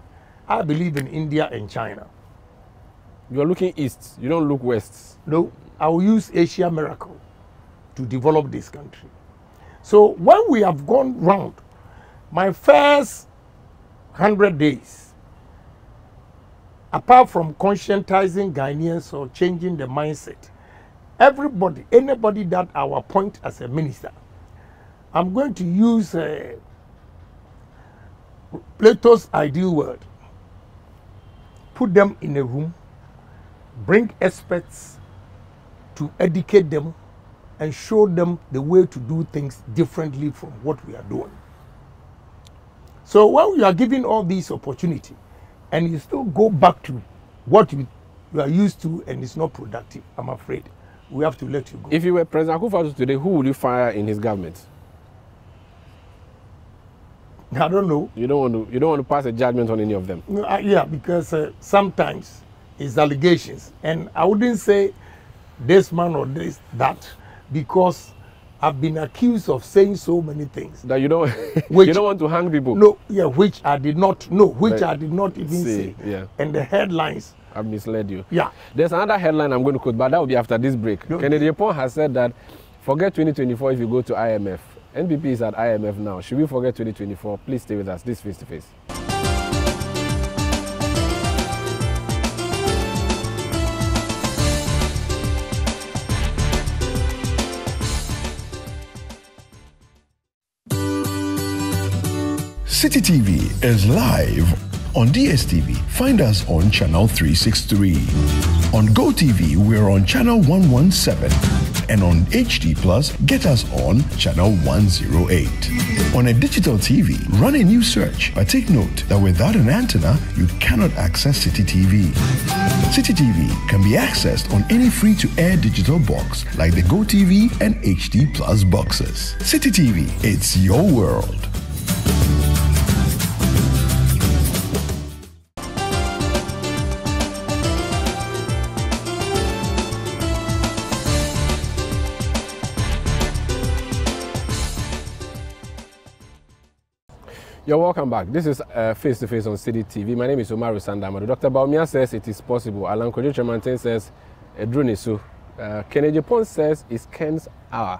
I believe in India and China. You're looking east, you don't look west. No, I will use Asia Miracle to develop this country. So when we have gone round, my first 100 days, apart from conscientizing Ghanaians or changing the mindset, everybody, anybody that I will appoint as a minister, I'm going to use uh, Plato's ideal word. Put them in a room, bring experts to educate them and show them the way to do things differently from what we are doing. So when you are given all these opportunity and you still go back to what you, you are used to and it's not productive, I'm afraid we have to let you go. If you were President Akufo-Addo today, who would you fire in his government? I don't know. You don't want to. You don't want to pass a judgment on any of them. No, uh, yeah, because uh, sometimes it's allegations, and I wouldn't say this man or this that because I've been accused of saying so many things. That you don't. Which- you don't want to hang people. No, yeah, which I did not know, which. I did not even See, say. yeah. And the headlines, I've misled you. yeah, There's another headline I'm going to quote, but that will be after this break. Okay. Kennedy Agyapong has said that forget 2024 if you go to IMF. NPP is at IMF now. Should we forget 2024? Please stay with us. This face to face. Citi TV is live on DSTV. Find us on channel 363. On GoTV, we're on channel 117. And on HD Plus, get us on channel 108. On a digital TV, run a new search, but take note that without an antenna, you cannot access Citi TV. Citi TV can be accessed on any free to air digital box like the GoTV and HD Plus boxes. Citi TV, it's your world. You're welcome back. This is uh, Face to Face on Citi TV. My name is Umaru Sanda Amadu. Dr. Bawumia says it is possible. Alan Kojo Kyerematen says Edronisu. Uh, Kennedy Agyapong says it's Ken's hour.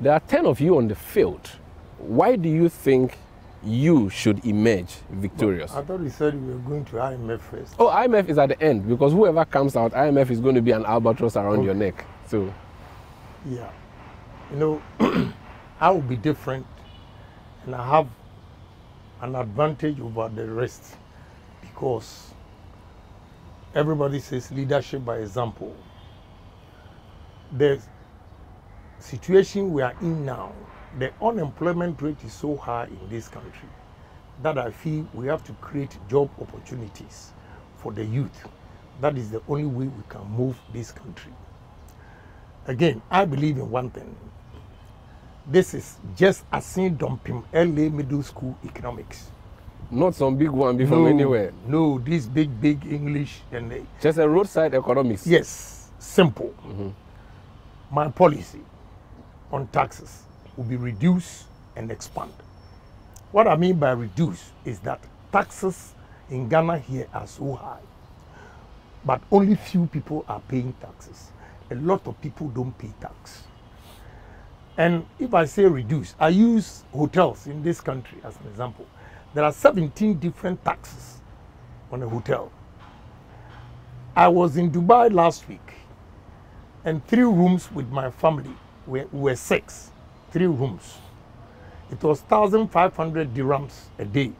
There are 10 of you on the field. Why do you think you should emerge victorious? I thought you said we were going to IMF first. Oh, IMF is at the end because whoever comes out, IMF is going to be an albatross around your neck. So, Yeah. You know, I will be different and I have an advantage over the rest because everybody says leadership by example. The situation we are in now, the unemployment rate is so high in this country that I feel we have to create job opportunities for the youth. That is the only way we can move this country. Again, I believe in one thing. This is just a seen dumping LA Middle School economics. not some big one be from anywhere. No, this big, big English and they, Just a roadside economics. yes, simple. Mm-hmm. My policy on taxes will be reduce and expand. What I mean by reduce is that taxes in Ghana here are so high, but only few people are paying taxes. A lot of people don't pay tax. And if I say reduce, I use hotels in this country as an example. There are 17 different taxes on a hotel. I was in Dubai last week, and three rooms with my family were, were six, three rooms. It was 1,500 dirhams a day,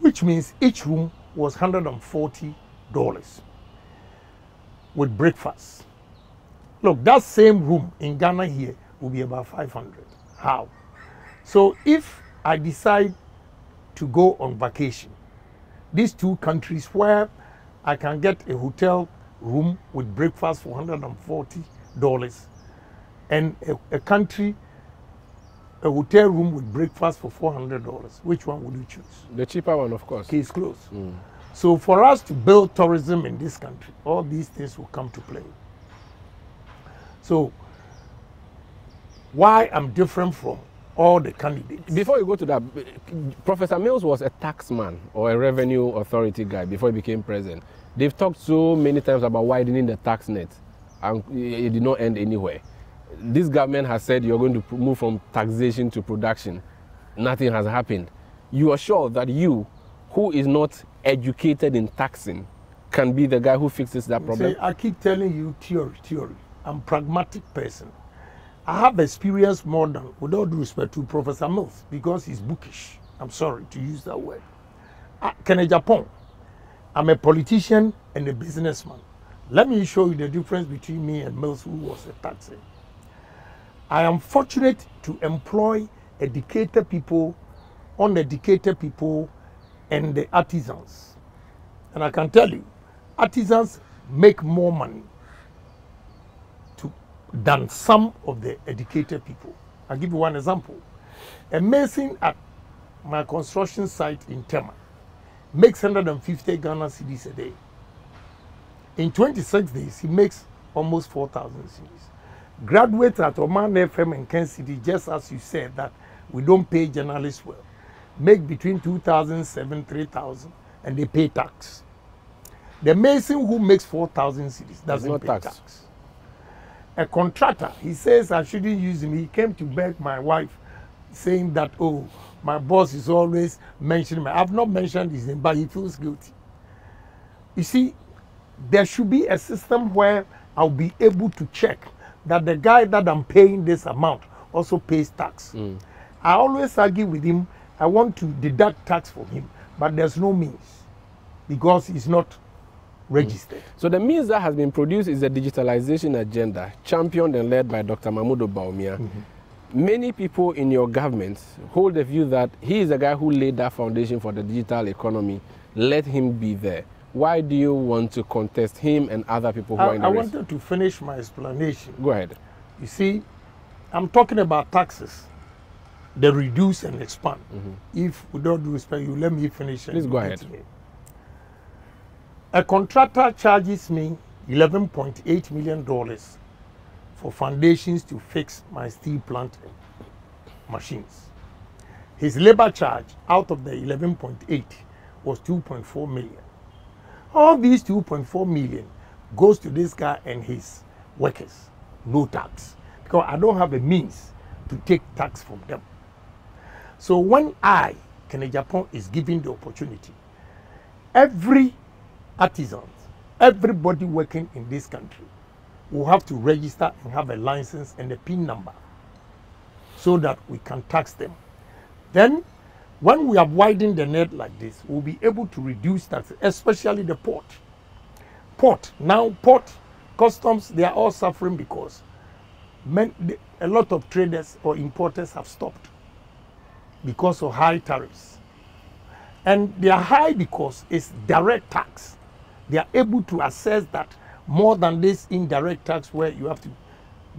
which means each room was $140 with breakfast. Look, that same room in Ghana here will be about 500. How? So if I decide to go on vacation, these two countries where I can get a hotel room with breakfast for $140 and a, a country, a hotel room with breakfast for $400, which one would you choose? The cheaper one, of course. Case closed. Mm. So for us to build tourism in this country, all these things will come to play. So why I'm different from all the candidates. Before you go to that, Professor Mills was a taxman or a revenue authority guy before he became president. They've talked so many times about widening the tax net, and it did not end anywhere. This government has said you're going to move from taxation to production. Nothing has happened. You are sure that you, who is not educated in taxing, can be the guy who fixes that problem? See, I keep telling you theory, theory. I'm pragmatic person. I have experience more than, with all due respect to Professor Mills, because he's bookish. I'm sorry to use that word. Uh, Kennedy Agyapong, I'm a politician and a businessman. Let me show you the difference between me and Mills, who was a taxi. I am fortunate to employ educated people, uneducated people, and the artisans. And I can tell you, artisans make more money than some of the educated people. I'll give you one example. A mason at my construction site in Tema makes 150 Ghana cedis a day. In 26 days, he makes almost 4,000 cedis. Graduates at Oman FM and Ken City, just as you said that we don't pay journalists well, make between 2,007, 3,000, and they pay tax. The mason who makes 4,000 cedis doesn't pay tax. tax. A contractor, he says I shouldn't use him. He came to beg my wife, saying that, oh, my boss is always mentioning me. I've not mentioned his name, but he feels guilty. You see, there should be a system where I'll be able to check that the guy that I'm paying this amount also pays tax. Mm. I always argue with him. I want to deduct tax from him, but there's no means because he's not registered. Mm. So the means that has been produced is a digitalization agenda championed and led by Dr. Mahmoud Bawumia. Mm-hmm. Many people in your government hold the view that he is the guy who laid that foundation for the digital economy. Let him be there. Why do you want to contest him and other people who I, are in the I race? wanted to finish my explanation. Go ahead. You see, I'm talking about taxes, They reduce and expand. Mm-hmm. If with all due respect, you let me finish. Please go ahead. me. A contractor charges me 11.8 million dollars for foundations to fix my steel plant machines. His labor charge out of the 11.8 was 2.4 million. All these 2.4 million goes to this guy and his workers, no tax, because I don't have the means to take tax from them. So when I, Kennedy Agyapong, is given the opportunity, every artisan, everybody working in this country will have to register and have a license and a PIN number so that we can tax them. Then, when we have widened the net like this, we'll be able to reduce taxes, especially the port. Port, now port, customs, they are all suffering because men, a lot of traders or importers have stopped because of high tariffs. And they are high because it's direct tax. They are able to assess that more than this indirect tax where you have to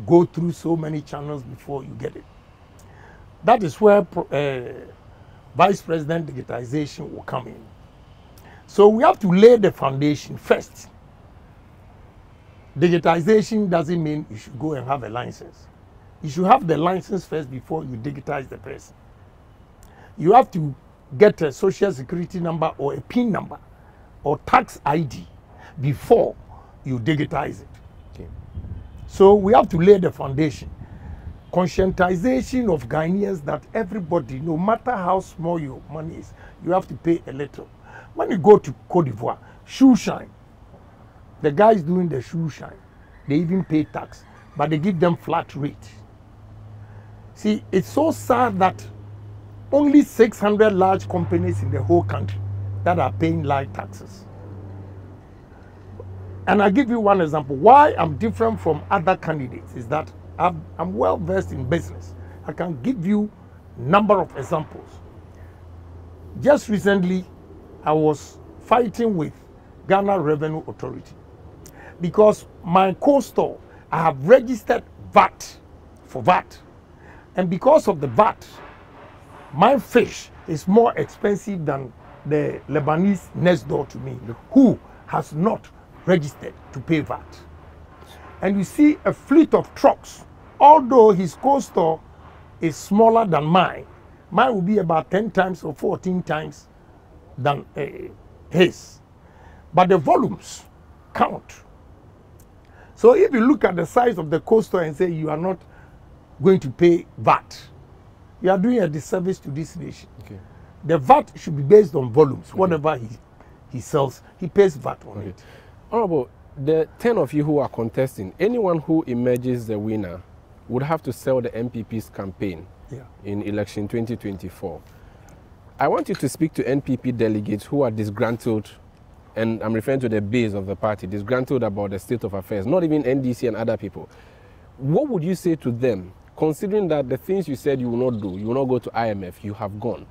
go through so many channels before you get it. That is where uh, vice president digitization will come in. So we have to lay the foundation first. Digitization doesn't mean you should go and have a license. You should have the license first before you digitize the person. You have to get a social security number or a PIN number or tax ID before you digitize it. Okay. So we have to lay the foundation. Conscientization of Ghanaians that everybody, no matter how small your money is, you have to pay a little. When you go to Cote d'Ivoire, shoe shine, the guys doing the shoe shine, they even pay tax, but they give them flat rate. See, it's so sad that only 600 large companies in the whole country that are paying light taxes. And I'll give you one example. Why I'm different from other candidates is that I'm, I'm well versed in business. I can give you a number of examples. Just recently, I was fighting with Ghana Revenue Authority because my co-store, I have registered VAT for VAT. And because of the VAT, my fish is more expensive than the Lebanese next door to me, who has not registered to pay VAT. And you see a fleet of trucks, although his co-store is smaller than mine, mine will be about 10 times or 14 times than uh, his. But the volumes count. So if you look at the size of the co-store and say you are not going to pay VAT, you are doing a disservice to this nation. Okay. The VAT should be based on volumes. Whatever he, he sells, he pays VAT on Okay. it. Honorable, the 10 of you who are contesting, anyone who emerges the winner would have to sell the NPP's campaign Yeah. in election 2024. I want you to speak to NPP delegates who are disgruntled, and I'm referring to the base of the party, disgruntled about the state of affairs, not even NDC and other people. What would you say to them, considering that the things you said you will not do, you will not go to IMF, you have gone?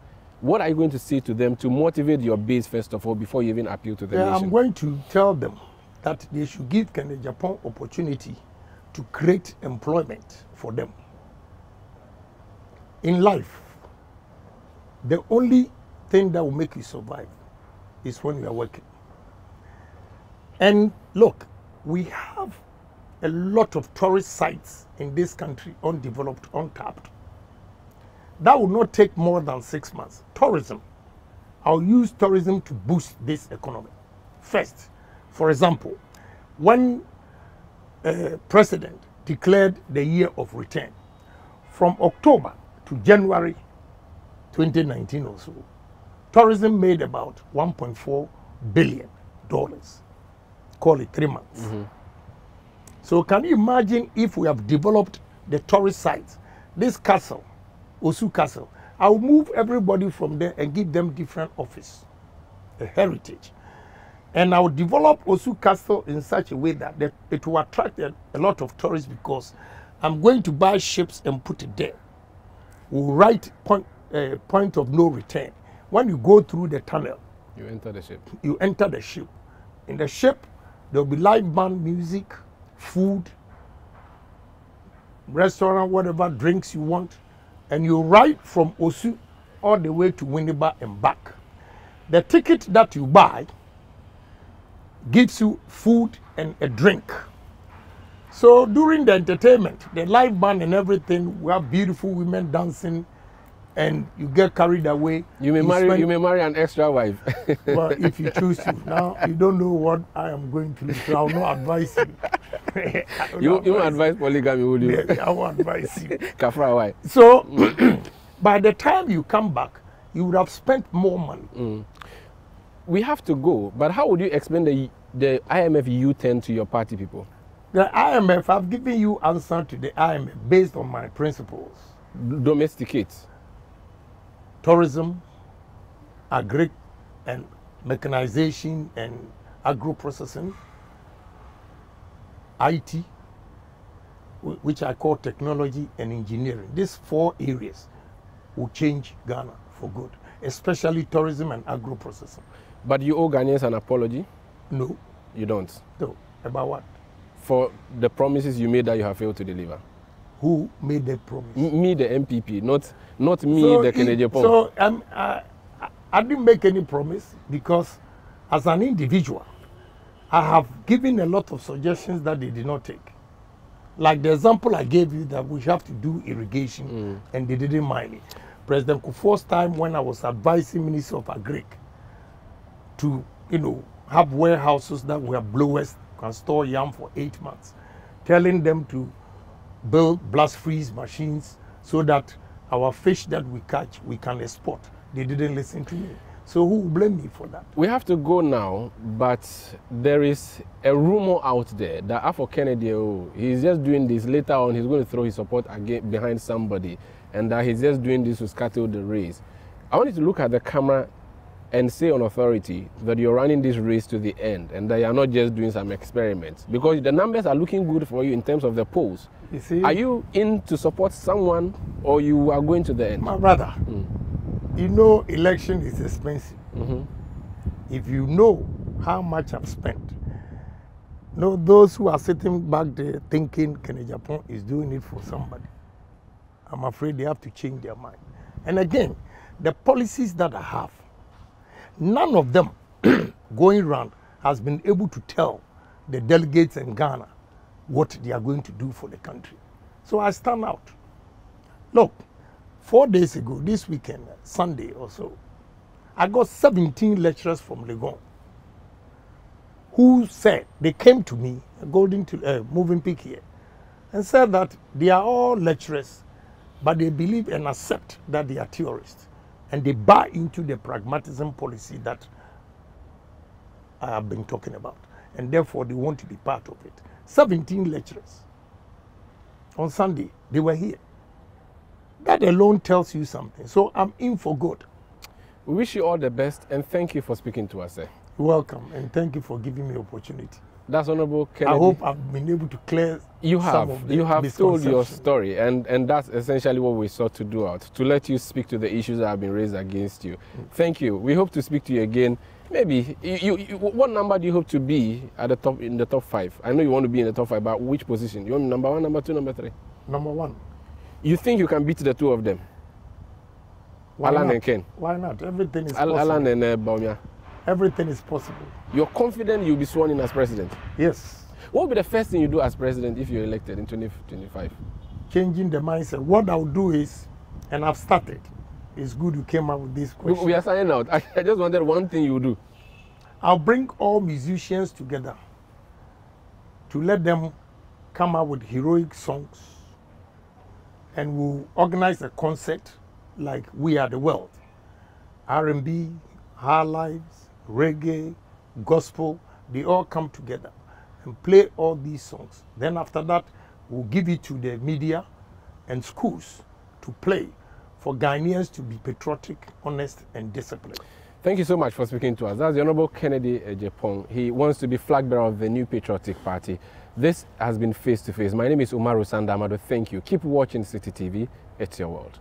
What are you going to say to them to motivate your base, first of all, before you even appeal to the Yeah, nation? I'm going to tell them that they should give Kennedy Agyapong opportunity to create employment for them. In life, the only thing that will make you survive is when you are working. And look, we have a lot of tourist sites in this country, undeveloped, untapped. That will not take more than six months. Tourism. I'll use tourism to boost this economy. First, for example, when uh, president declared the year of return, from October to January 2019 or so, tourism made about 1.4 billion dollars. Call it three months. So can you imagine if we have developed the tourist sites, this castle, Osu Castle, I'll move everybody from there and give them different office, a heritage. And I'll develop Osu Castle in such a way that it will attract a, a lot of tourists because I'm going to buy ships and put it there. We'll write point, uh, point of no return. When you go through the tunnel, You enter the ship. you enter the ship. In the ship, there'll be live band music, food, restaurant, whatever drinks you want, and you ride from Osu all the way to Winneba and back. The ticket that you buy gives you food and a drink. So during the entertainment, the live band and everything, we have beautiful women dancing, and you get carried away. You may marry. spend- You may marry an extra wife. well, if you choose to. Now, you don't know what I am going to do, so I will not advise you. Will you not you won't advise advise polygamy, would you? you. I will advise you. Kafra, why? So, by the time you come back, you would have spent more money. Mm. We have to go, but how would you explain the the IMF U-turn to your party people? The IMF, I've given you answer to the IMF based on my principles. Domesticate. Tourism, agri and mechanization and agro processing, IT, which I call technology and engineering. These four areas will change Ghana for good, especially tourism and agro processing. But you owe Ghanaians an apology. No, You don't. no, about what? For the promises you made that you have failed to deliver. Who made the promise? M- me, the NPP, not not me, So the Kennedy Agyapong. So um, I, I- didn't make any promise because, as an individual, I have given a lot of suggestions that they did not take. Like the example I gave you that we have to do irrigation and they didn't mind it. President Kufuor's time when I was advising Minister of Agric to, you know, have warehouses that were blowers, can store yam for eight months, telling them to build blast freeze machines so that our fish that we catch we can export. They didn't listen to me. So who blame me for that? We have to go now, but there is a rumor out there that Afro Kennedy, oh, he's just doing this. Later on, he's going to throw his support again behind somebody, and that he's just doing this to scuttle the race. I want you to look at the camera and say on authority that you're running this race to the end, and that you're not just doing some experiments because the numbers are looking good for you in terms of the polls. You see, Are you in to support someone, or you are going to the end? my brother, hmm. you know election is expensive. Mm-hmm. If you know how much I've spent, know those who are sitting back there thinking Kennedy Agyapong is doing it for somebody. I'm afraid they have to change their mind. And again, the policies that I have, none of them going around has been able to tell the delegates in Ghana what they are going to do for the country. So I stand out. Look, four days ago, this weekend, Sunday or so, I got 17 lecturers from Legon who said they came to me, Golden to uh, Moving Peak here, and said that they are all lecturers, but they believe and accept that they are theorists, and they buy into the pragmatism policy that I have been talking about, and therefore they want to be part of it. 17 lecturers on Sunday, they were here. That alone tells you something. So I'm in for good. We wish you all the best, and thank you for speaking to us. Sir. Welcome, and thank you for giving me opportunity. That's Honorable Kennedy. I hope I've been able to clear You some have. of the You have told your story, and, and that's essentially what we sought to do out to let you speak to the issues that have been raised against you. Thank you. We hope to speak to you again. Maybe you, you, you- what number do you hope to be at the top in the top five? I know you want to be in the top five, but which position? You want number one, number two, number three? Number one. You think you can beat the two of them, Why Alan not? and Ken, Why not? Everything is Al- possible. Alan and uh, Bawumia? Everything is possible. You're confident you'll be sworn in as president. Yes. What will be the first thing you do as president if you're elected in 2025? Changing the mindset. What I'll do is, and I've started. It's good you came up with this question. we are signing out. I, I just wanted one thing you do. I'll bring all musicians together to let them come up with heroic songs and we'll organize a concert like We Are the World. R&B, high lives, reggae, gospel, they all come together and play all these songs. Then after that, we'll give it to the media and schools to play for Ghanaians to be patriotic, honest, and disciplined. Thank you so much for speaking to us. That's the Honorable Kennedy Agyapong. He wants to be flag bearer of the new Patriotic Party. This has been Face to Face. My name is Umaru Sanda Amadu. Thank you. Keep watching Citi TV. It's your world.